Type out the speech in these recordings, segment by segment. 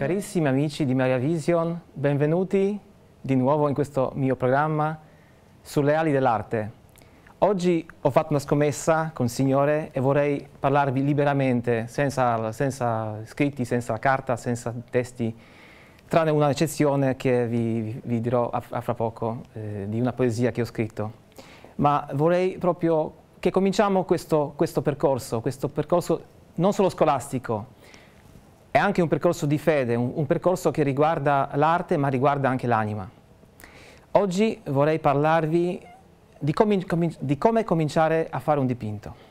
Carissimi amici di Maria Vision, benvenuti di nuovo in questo mio programma sulle ali dell'arte. Oggi ho fatto una scommessa con il Signore e vorrei parlarvi liberamente, senza, senza scritti, senza carta, senza testi, tranne una eccezione che vi, vi, dirò a, fra poco, eh, di una poesia che ho scritto. Ma vorrei proprio che cominciamo questo, questo percorso, questo percorso non solo scolastico, è anche un percorso di fede, un, un percorso che riguarda l'arte ma riguarda anche l'anima. Oggi vorrei parlarvi di come, di come, cominciare a fare un dipinto.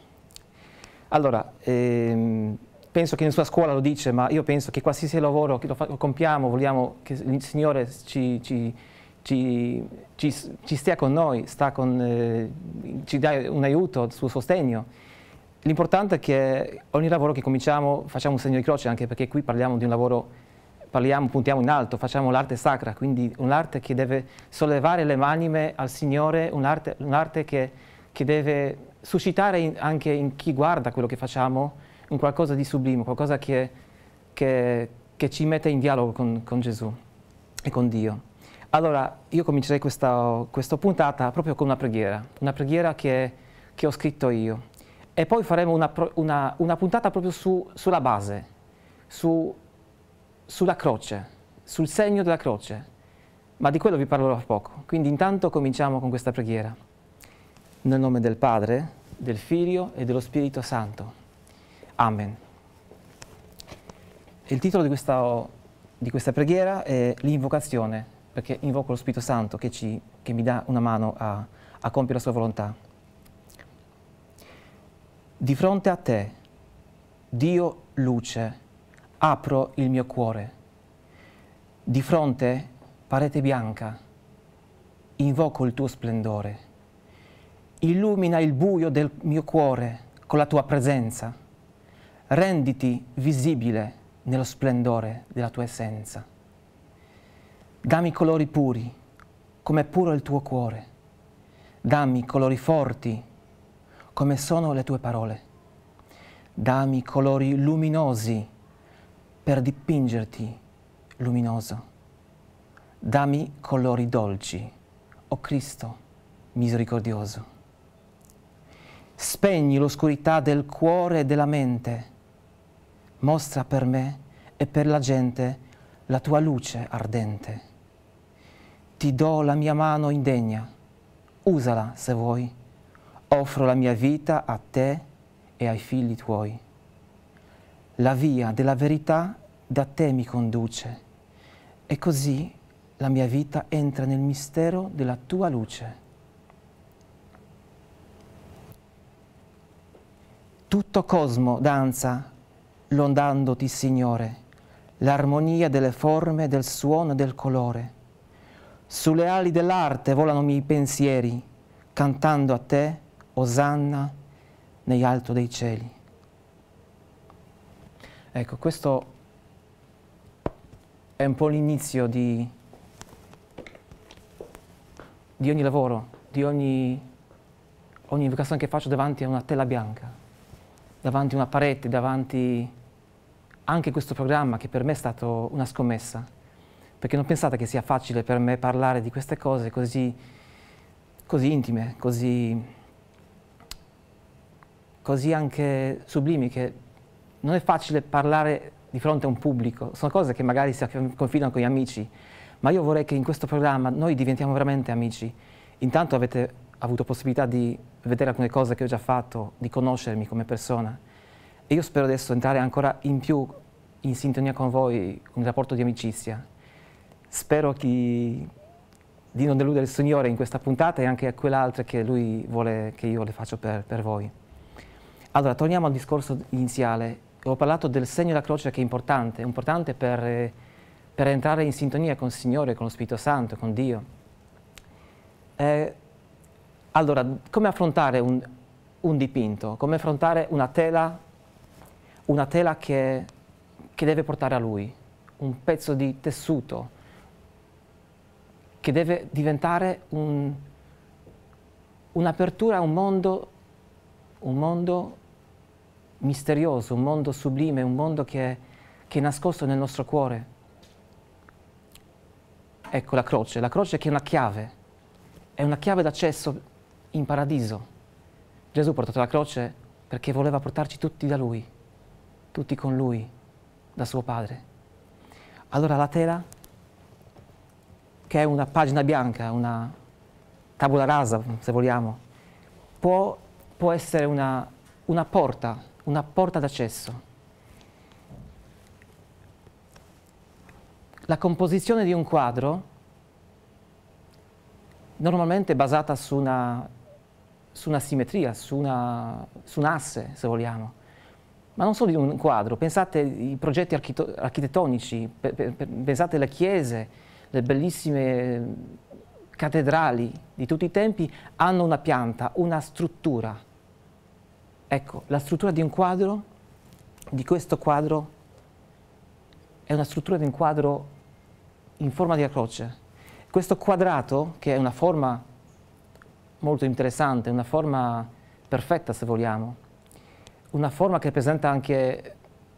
Allora, ehm, penso che sua scuola lo dice, ma io penso che qualsiasi lavoro che lo, lo compiamo, vogliamo che il Signore ci, ci, ci, ci stia con noi, con, eh, ci dà un aiuto, il suo sostegno L'importante è che ogni lavoro che cominciamo facciamo un segno di croce, anche perché qui parliamo di un lavoro, parliamo, puntiamo in alto, facciamo l'arte sacra, quindi un'arte che deve sollevare le anime al Signore, un'arte un che, che, deve suscitare in, anche in chi guarda quello che facciamo un qualcosa di sublime, qualcosa che, che, che ci mette in dialogo con, con, Gesù e con Dio. Allora, io comincerei questa, questa puntata proprio con una preghiera, una preghiera che, che ho scritto io e poi faremo una, una, una puntata proprio su, sulla base, su, sulla croce, sul segno della croce, ma di quello vi parlerò fra poco. Quindi intanto cominciamo con questa preghiera. Nel nome del Padre, del Figlio e dello Spirito Santo. Amen. Il titolo di questa, di questa preghiera è l'invocazione, perché invoco lo Spirito Santo che, ci, che mi dà una mano a, a compiere la sua volontà. Di fronte a te, Dio luce, apro il mio cuore. Di fronte, parete bianca, invoco il tuo splendore. Illumina il buio del mio cuore con la tua presenza. Renditi visibile nello splendore della tua essenza. Dammi colori puri, come è puro il tuo cuore. Dammi colori forti, come sono le tue parole. Dammi colori luminosi per dipingerti luminoso. Dammi colori dolci, o Cristo misericordioso. Spegni l'oscurità del cuore e della mente. Mostra per me e per la gente la tua luce ardente. Ti do la mia mano indegna, usala se vuoi offro la mia vita a te e ai figli tuoi. La via della verità da te mi conduce e così la mia vita entra nel mistero della tua luce. Tutto cosmo danza londandoti, Signore, l'armonia delle forme, del suono e del colore. Sulle ali dell'arte volano i miei pensieri, cantando a te Osanna negli alto dei cieli. Ecco, questo è un po' l'inizio di, di, ogni lavoro, di ogni, ogni invocazione che faccio davanti a una tela bianca, davanti a una parete, davanti anche a questo programma che per me è stato una scommessa, perché non pensate che sia facile per me parlare di queste cose così, così intime, così così anche sublimi che non è facile parlare di fronte a un pubblico, sono cose che magari si confidano con gli amici, ma io vorrei che in questo programma noi diventiamo veramente amici. Intanto avete avuto possibilità di vedere alcune cose che ho già fatto, di conoscermi come persona e io spero adesso entrare ancora in più in sintonia con voi, un rapporto di amicizia. Spero che, di non deludere il Signore in questa puntata e anche a quell'altra che Lui vuole che io le faccio per, per voi. Allora, torniamo al discorso iniziale. Ho parlato del segno della croce che è importante, è importante per, per entrare in sintonia con il Signore, con lo Spirito Santo, con Dio. Eh, allora, come affrontare un, un, dipinto? Come affrontare una tela, una tela che, che deve portare a Lui? Un pezzo di tessuto che deve diventare un, un'apertura a un mondo, un mondo misterioso, un mondo sublime, un mondo che, che è nascosto nel nostro cuore, ecco la croce, la croce che è una chiave, è una chiave d'accesso in paradiso. Gesù ha portato la croce perché voleva portarci tutti da Lui, tutti con Lui, da suo Padre. Allora la tela, che è una pagina bianca, una tabula rasa, se vogliamo, può, può essere una, una porta, una porta d'accesso. La composizione di un quadro normalmente è basata su una, su una simmetria, su, una, su un asse, se vogliamo. Ma non solo di un quadro, pensate ai progetti architettonici, pensate alle chiese, le bellissime cattedrali di tutti i tempi hanno una pianta, una struttura. Ecco, la struttura di un quadro, di questo quadro, è una struttura di un quadro in forma di croce. Questo quadrato, che è una forma molto interessante, una forma perfetta se vogliamo, una forma che presenta anche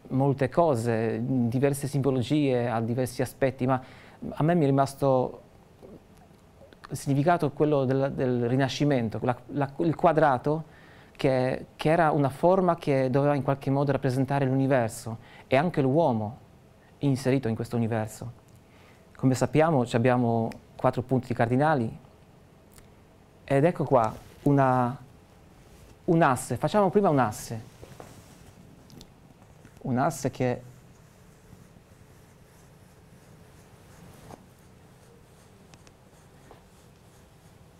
molte cose, diverse simbologie, ha diversi aspetti, ma a me mi è rimasto il significato quello del, del Rinascimento, la, la, il quadrato che, che, era una forma che doveva in qualche modo rappresentare l'universo e anche l'uomo inserito in questo universo. Come sappiamo abbiamo quattro punti cardinali ed ecco qua una, un asse, facciamo prima un asse, un asse che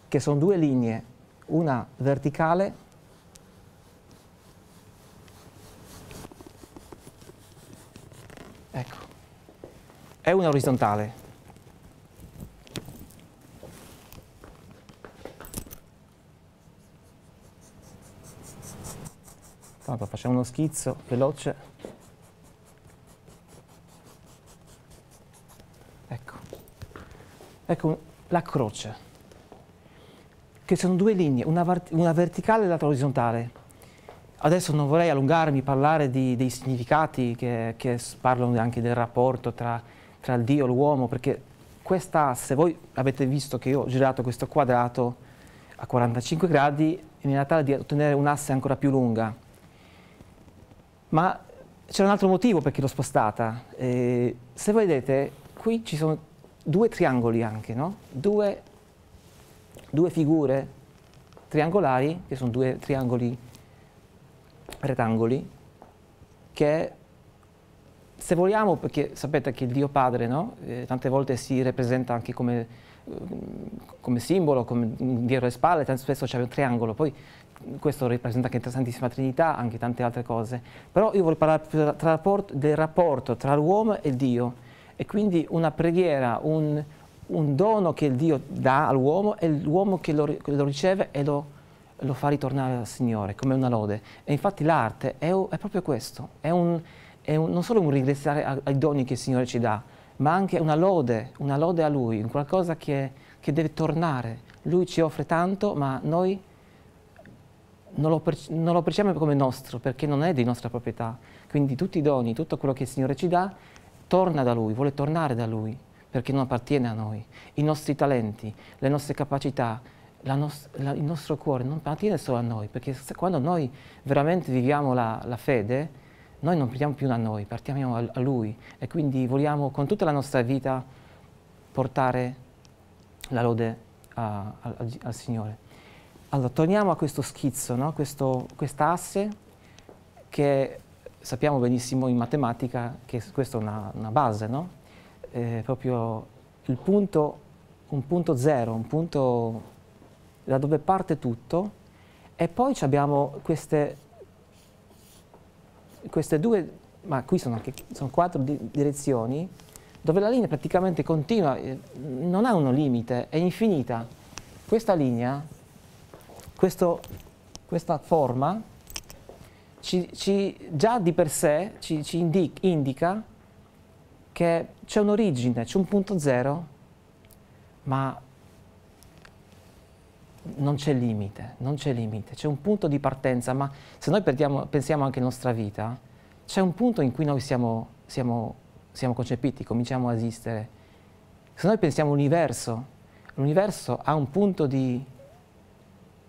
che sono due linee, una verticale e una orizzontale. Tanto facciamo uno schizzo veloce. Ecco, ecco la croce che sono due linee, una, una verticale e l'altra orizzontale. Adesso non vorrei allungarmi, parlare di, dei significati che, che, parlano anche del rapporto tra, tra il Dio e l'uomo, perché questa asse, voi avete visto che io ho girato questo quadrato a 45 gradi in maniera di ottenere un'asse ancora più lunga. Ma c'è un altro motivo perché l'ho spostata. Eh, se vedete, qui ci sono due triangoli anche, no? Due due figure triangolari, che sono due triangoli rettangoli, che se vogliamo, perché sapete che il Dio Padre no? eh, tante volte si rappresenta anche come, eh, come simbolo, come dietro le spalle, tanto spesso c'è un triangolo, poi questo rappresenta anche la Santissima Trinità, anche tante altre cose. Però io voglio parlare tra, tra, del rapporto tra l'uomo e Dio e quindi una preghiera, un, un dono che Dio dà all'uomo e l'uomo che lo, lo, riceve e lo, lo, fa ritornare al Signore come una lode. E infatti l'arte è, è, proprio questo, è, un, è un, non solo un ringraziare ai doni che il Signore ci dà, ma anche una lode, una lode a Lui, qualcosa che, che deve tornare. Lui ci offre tanto, ma noi non lo, non lo percepiamo come nostro, perché non è di nostra proprietà. Quindi tutti i doni, tutto quello che il Signore ci dà, torna da Lui, vuole tornare da Lui perché non appartiene a noi. I nostri talenti, le nostre capacità, nos la, il nostro cuore non appartiene solo a noi, perché quando noi veramente viviamo la, la fede, noi non partiamo più da noi, partiamo a, a, Lui e quindi vogliamo con tutta la nostra vita portare la lode a, al Signore. Allora, torniamo a questo schizzo, no? questa asse che sappiamo benissimo in matematica che questa è una, una base, no? eh, proprio il punto, un punto zero, un punto da dove parte tutto e poi abbiamo queste, queste due, ma qui sono, anche, sono quattro di, direzioni dove la linea praticamente continua, eh, non ha un limite, è infinita. Questa linea, questo, questa forma, ci, ci, già di per sé ci, ci indica, indica che c'è un'origine, c'è un punto zero, ma non c'è limite, non c'è limite, c'è un punto di partenza, ma se noi perdiamo, pensiamo anche alla nostra vita, c'è un punto in cui noi siamo, siamo, siamo concepiti, cominciamo a esistere Se noi pensiamo all'universo, l'universo ha un punto di,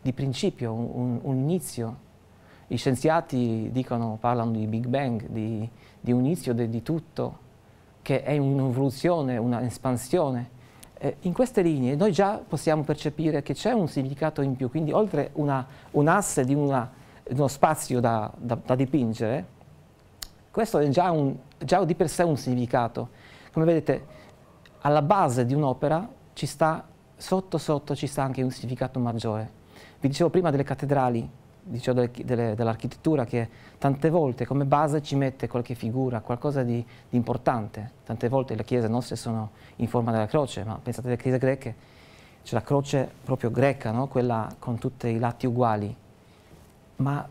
di principio, un, un, inizio. Gli scienziati dicono, parlano di Big Bang, di, di un inizio di, tutto, che è un'evoluzione, un'espansione. Eh, in queste linee noi già possiamo percepire che c'è un significato in più, quindi oltre una, un asse di una, uno spazio da, da, da, dipingere, questo è già, un, già di per sé un significato. Come vedete, alla base di un'opera ci sta, sotto sotto ci sta anche un significato maggiore. Vi dicevo prima delle cattedrali, dicevo dell'architettura che tante volte come base ci mette qualche figura, qualcosa di, di, importante. Tante volte le chiese nostre sono in forma della croce, ma pensate alle chiese greche, c'è la croce proprio greca, no? quella con tutti i lati uguali. Ma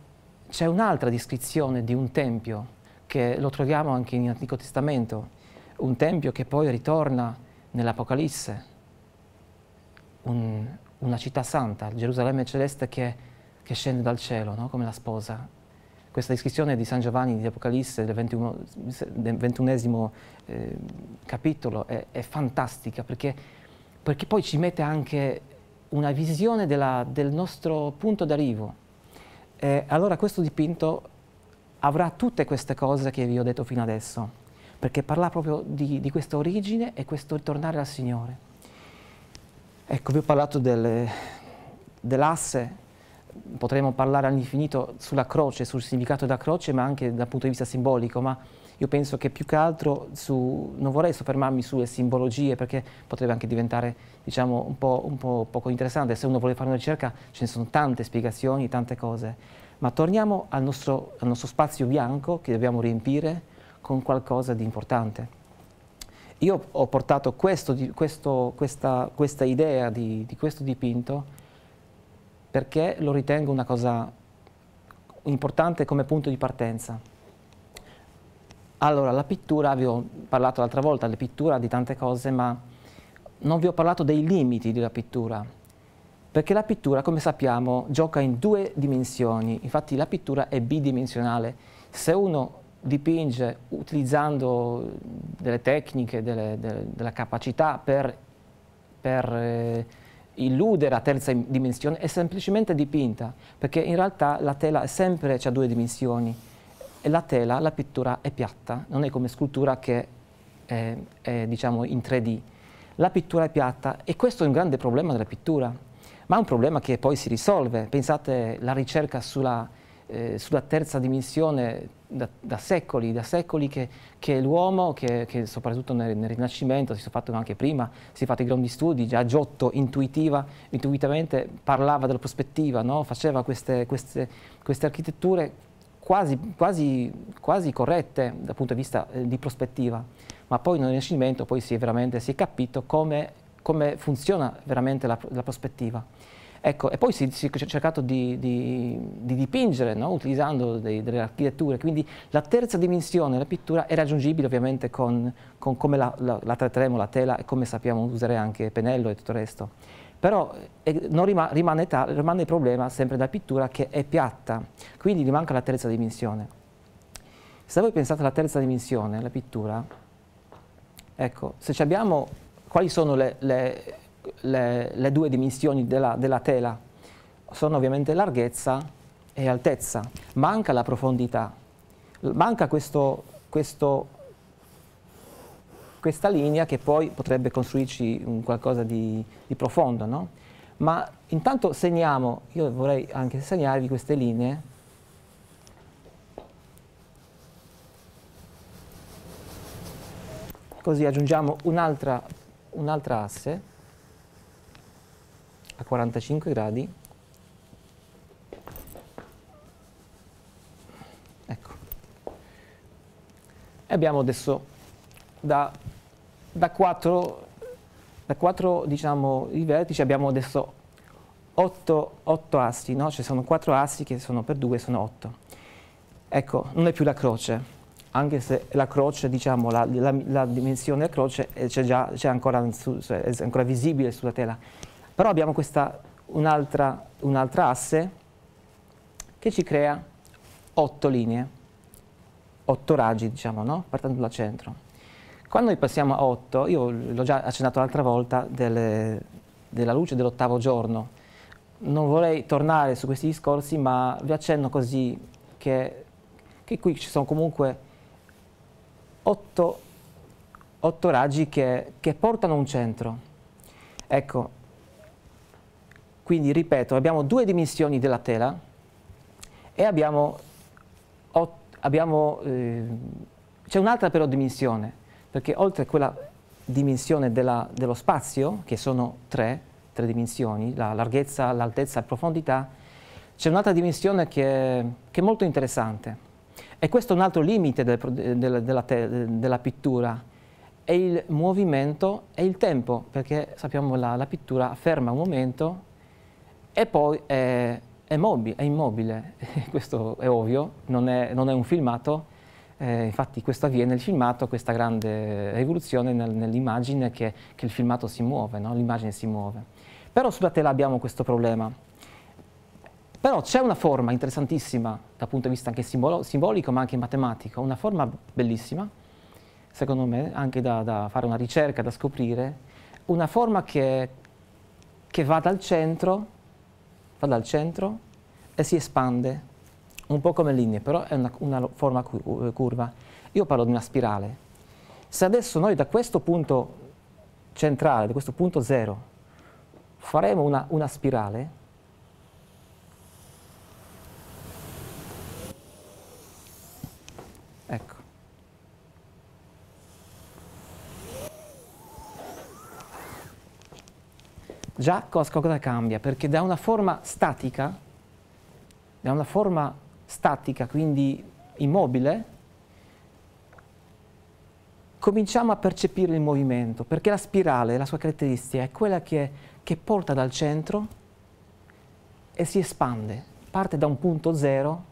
c'è un'altra descrizione di un tempio che lo troviamo anche in Antico Testamento, un tempio che poi ritorna nell'Apocalisse, un, una città santa, Gerusalemme celeste che, che scende dal cielo, no? come la sposa. Questa descrizione di San Giovanni di Apocalisse del, 21, del ventunesimo eh, capitolo è, è fantastica perché, perché, poi ci mette anche una visione della, del nostro punto d'arrivo. Eh, allora questo dipinto avrà tutte queste cose che vi ho detto fino adesso perché parla proprio di, di questa origine e questo ritornare al Signore. Ecco, vi ho parlato del, dell'asse, potremmo parlare all'infinito sulla croce, sul significato della croce, ma anche dal punto di vista simbolico, ma io penso che più che altro su, non vorrei soffermarmi sulle simbologie perché potrebbe anche diventare diciamo, un, po', un po' poco interessante. Se uno vuole fare una ricerca ce ne sono tante spiegazioni, tante cose. Ma torniamo al nostro, al nostro spazio bianco che dobbiamo riempire con qualcosa di importante. Io ho portato questo, questo, questa, questa, idea di, di questo dipinto perché lo ritengo una cosa importante come punto di partenza. Allora, la pittura, vi ho parlato l'altra volta, la pittura di tante cose, ma non vi ho parlato dei limiti della pittura, perché la pittura, come sappiamo, gioca in due dimensioni, infatti la pittura è bidimensionale. Se uno dipinge utilizzando delle tecniche, delle, delle, della capacità per, per eh, illudere la terza dimensione, è semplicemente dipinta, perché in realtà la tela è sempre, ha due dimensioni, e la tela, la pittura è piatta, non è come scultura che è, è diciamo, in 3D. La pittura è piatta e questo è un grande problema della pittura, ma è un problema che poi si risolve. Pensate alla ricerca sulla, eh, sulla terza dimensione da, da, secoli, da secoli che, che l'uomo, che, che, soprattutto nel, nel, Rinascimento, si sono fatti anche prima, si sono fatti grandi studi, già Giotto intuitiva, intuitivamente parlava della prospettiva, no? faceva queste, queste, queste architetture quasi, quasi, quasi, corrette dal punto di vista eh, di prospettiva, ma poi nel Rinascimento poi si è, si è capito come, come funziona veramente la, la prospettiva. Ecco, e poi si, si è cercato di, di, di dipingere no? utilizzando dei, delle architetture, quindi la terza dimensione della pittura è raggiungibile ovviamente con, con come la, la, la, tratteremo, la tela e come sappiamo usare anche pennello e tutto il resto. Però eh, rima, rimane, rimane il problema sempre della pittura che è piatta, quindi gli manca la terza dimensione. Se voi pensate alla terza dimensione, la pittura, ecco, se abbiamo quali sono le, le le, le due dimensioni della, della tela sono ovviamente larghezza e altezza, manca la profondità, manca questo, questo, questa linea che poi potrebbe costruirci qualcosa di, di profondo, no? Ma intanto segniamo, io vorrei anche segnarvi queste linee, così aggiungiamo un'altra un asse a 45 gradi ecco e abbiamo adesso da, da 4 da 4 diciamo i vertici abbiamo adesso 8, 8 assi no? ci sono 4 assi che sono per 2 sono 8 ecco non è più la croce anche se la croce, diciamo, la, la, la dimensione della croce già, c'è ancora, è ancora visibile sulla tela. Però abbiamo un'altra un asse che ci crea otto linee, otto raggi, diciamo, no? partendo dal centro. Quando noi passiamo a 8, io l'ho già accennato l'altra volta, delle, della luce dell'ottavo giorno, non vorrei tornare su questi discorsi, ma vi accenno così che, che qui ci sono comunque otto, otto raggi che, che portano un centro. Ecco, quindi ripeto, abbiamo due dimensioni della tela e abbiamo, abbiamo eh, c'è un'altra però dimensione, perché oltre a quella dimensione della, dello spazio, che sono tre, tre dimensioni, la larghezza, l'altezza e la profondità, c'è un'altra dimensione che, che, è molto interessante. E questo è un altro limite del, del, della, della, pittura, è il movimento e il tempo, perché sappiamo la, la pittura ferma un momento e poi è, è, mobile, è immobile, questo è ovvio, non è, non è un filmato, eh, infatti questo avviene nel filmato, questa grande rivoluzione nel, nell'immagine che, che, il filmato si muove, no? l'immagine si muove. Però sulla tela abbiamo questo problema. Però c'è una forma interessantissima dal punto di vista anche simbolo, simbolico ma anche matematico, una forma bellissima, secondo me, anche da, da fare una ricerca, da scoprire, una forma che, che va dal centro, va dal centro e si espande un po' come linee, però è una, una forma curva. Io parlo di una spirale. Se adesso noi da questo punto centrale, da questo punto zero, faremo una, una spirale, ecco, già cosa, cambia? Perché da una forma statica, da una forma statica, quindi immobile, cominciamo a percepire il movimento, perché la spirale, la sua caratteristica, è quella che, che porta dal centro e si espande, parte da un punto zero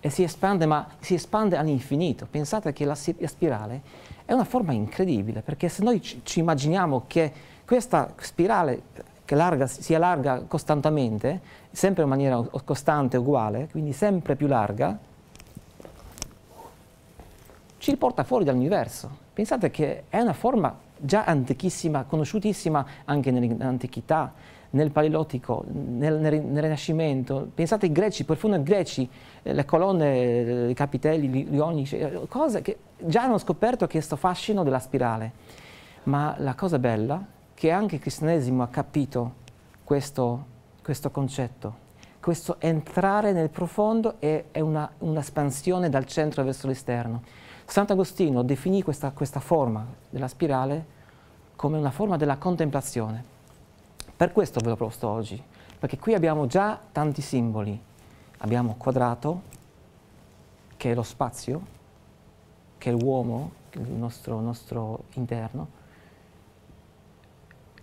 e si espande, ma si espande all'infinito. Pensate che la, la, spirale è una forma incredibile, perché se noi ci, ci immaginiamo che questa spirale che larga, si allarga costantemente, sempre in maniera costante, uguale, quindi sempre più larga, ci porta fuori dall'universo. Pensate che è una forma già antichissima, conosciutissima anche nell'antichità, nel Paleolitico, nel, nel, nel, Rinascimento. Pensate ai greci, perfino i greci, eh, le colonne, eh, i capitelli, gli ionici, eh, cose che già hanno scoperto questo fascino della spirale. Ma la cosa bella che anche il cristianesimo ha capito questo, questo concetto. Questo entrare nel profondo è, è un'espansione dal centro verso l'esterno. Sant'Agostino definì questa, questa forma della spirale come una forma della contemplazione. Per questo ve l'ho proposto oggi, perché qui abbiamo già tanti simboli. Abbiamo quadrato, che è lo spazio, che è l'uomo, il nostro, nostro interno,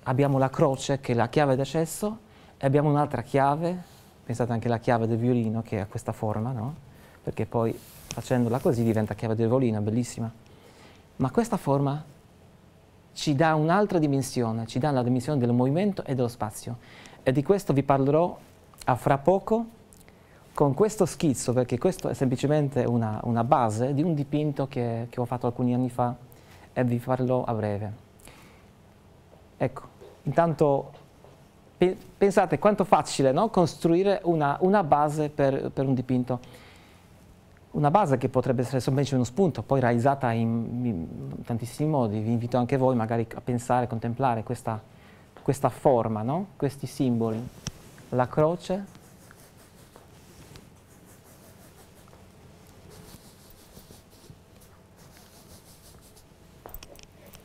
abbiamo la croce che è la chiave d'accesso e abbiamo un'altra chiave, pensate anche alla chiave del violino che ha questa forma, no? Perché poi facendola così diventa chiave del violino, bellissima. Ma questa forma ci dà un'altra dimensione, ci dà la dimensione del movimento e dello spazio. E di questo vi parlerò a fra poco con questo schizzo, perché questo è semplicemente una, una base di un dipinto che, che ho fatto alcuni anni fa e vi parlerò a breve. Ecco, intanto pe pensate quanto facile no? costruire una, una base per, per, un dipinto. Una base che potrebbe essere semplicemente uno spunto, poi realizzata in, in, tantissimi modi. Vi invito anche voi magari a pensare, a contemplare questa, questa forma, no? questi simboli. La croce,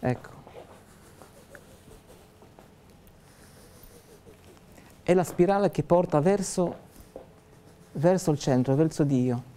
Ecco. È la spirale che porta verso, verso il centro, verso Dio.